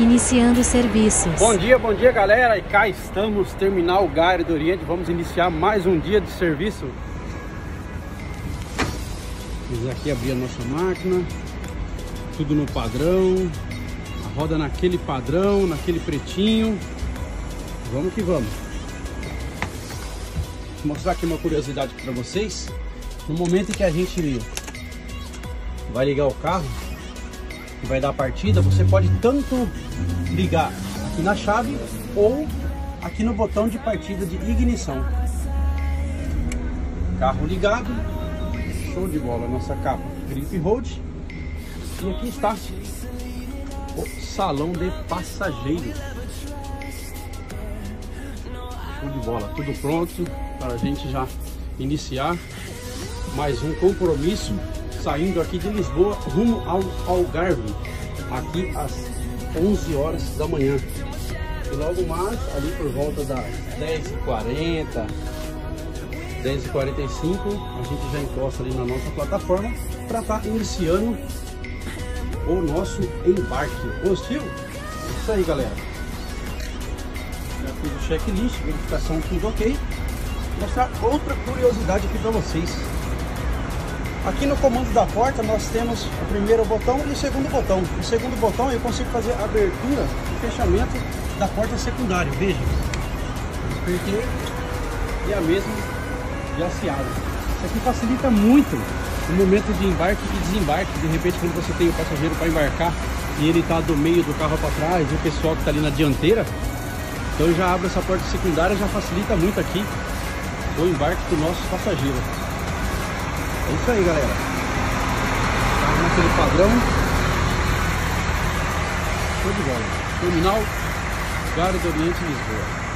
iniciando serviços. Bom dia, bom dia galera, e cá estamos, Terminal Gare do Oriente, vamos iniciar mais um dia de serviço. Vamos aqui abrir a nossa máquina, tudo no padrão, a roda naquele padrão, naquele pretinho, vamos que vamos. Vou mostrar aqui uma curiosidade para vocês, no momento em que a gente vai ligar o carro, que vai dar a partida, você pode tanto ligar aqui na chave ou aqui no botão de partida de ignição. Carro ligado, show de bola, nossa capa grip hold e aqui está o salão de passageiros. Show de bola, tudo pronto para a gente já iniciar mais um compromisso saindo aqui de Lisboa rumo ao Algarve, aqui às 11 horas da manhã. E logo mais, ali por volta das 10h40, 10h45, a gente já encosta ali na nossa plataforma para estar tá iniciando o nosso embarque. Gostou? Isso aí, galera. Já fiz o checklist, verificação tudo ok. Vou mostrar outra curiosidade aqui para vocês. Aqui no comando da porta nós temos o primeiro botão e o segundo botão. O segundo botão eu consigo fazer a abertura e fechamento da porta secundária. Veja, apertei e a mesma de aciado. Isso aqui facilita muito o momento de embarque e desembarque. De repente quando você tem o passageiro para embarcar e ele está do meio do carro para trás e o pessoal que está ali na dianteira, então já abre essa porta secundária, já facilita muito aqui o embarque do nosso passageiro. É isso aí, galera. Carro naquele padrão. Show de bola. Terminal Gare do Oriente, Lisboa.